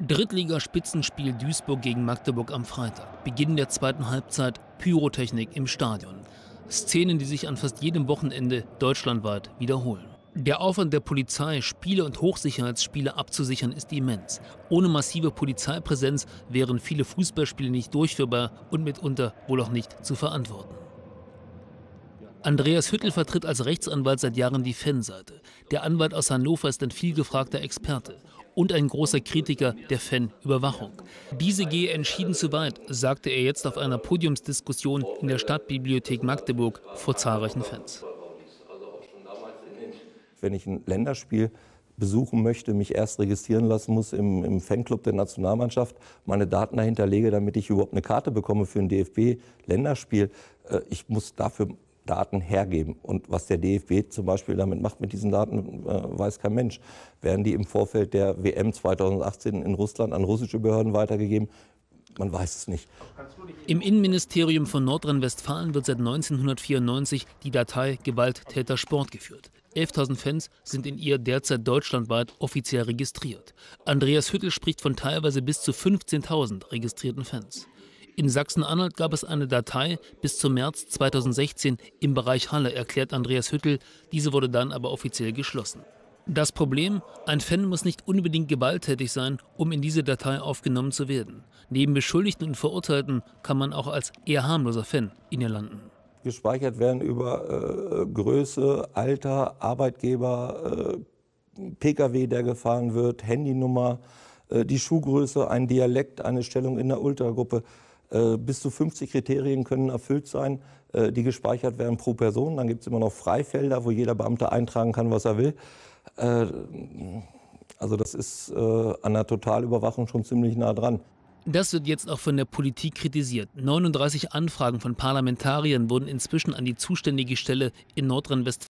Drittligaspitzenspiel Duisburg gegen Magdeburg am Freitag. Beginn der zweiten Halbzeit, Pyrotechnik im Stadion. Szenen, die sich an fast jedem Wochenende deutschlandweit wiederholen. Der Aufwand der Polizei, Spiele und Hochsicherheitsspiele abzusichern, ist immens. Ohne massive Polizeipräsenz wären viele Fußballspiele nicht durchführbar und mitunter wohl auch nicht zu verantworten. Andreas Hüttel vertritt als Rechtsanwalt seit Jahren die Fanseite. Der Anwalt aus Hannover ist ein vielgefragter Experte und ein großer Kritiker der Fanüberwachung. Diese gehe entschieden zu weit, sagte er jetzt auf einer Podiumsdiskussion in der Stadtbibliothek Magdeburg vor zahlreichen Fans. Wenn ich ein Länderspiel besuchen möchte, mich erst registrieren lassen muss im, im, Fanclub der Nationalmannschaft, meine Daten dahinter lege, damit ich überhaupt eine Karte bekomme für ein DFB-Länderspiel. Äh, ich muss dafür Daten hergeben. Und was der DFB zum Beispiel damit macht mit diesen Daten, äh, weiß kein Mensch. Werden die im Vorfeld der WM 2018 in Russland an russische Behörden weitergegeben? Man weiß es nicht. Im Innenministerium von Nordrhein-Westfalen wird seit 1994 die Datei Gewalttäter Sport geführt. 11.000 Fans sind in ihr derzeit deutschlandweit offiziell registriert. Andreas Hüttel spricht von teilweise bis zu 15.000 registrierten Fans. In Sachsen-Anhalt gab es eine Datei bis zum März 2016 im Bereich Halle, erklärt Andreas Hüttel. Diese wurde dann aber offiziell geschlossen. Das Problem, ein Fan muss nicht unbedingt gewalttätig sein, um in diese Datei aufgenommen zu werden. Neben Beschuldigten und Verurteilten kann man auch als eher harmloser Fan in ihr landen. Gespeichert werden über äh, Größe, Alter, Arbeitgeber, äh, Pkw, der gefahren wird, Handynummer, äh, die Schuhgröße, ein Dialekt, eine Stellung in der Ultragruppe. Äh, bis zu 50 Kriterien können erfüllt sein, äh, die gespeichert werden pro Person. Dann gibt es immer noch Freifelder, wo jeder Beamte eintragen kann, was er will. Äh, also das ist an der Totalüberwachung schon ziemlich nah dran. Das wird jetzt auch von der Politik kritisiert. 39 Anfragen von Parlamentariern wurden inzwischen an die zuständige Stelle in Nordrhein-Westfalen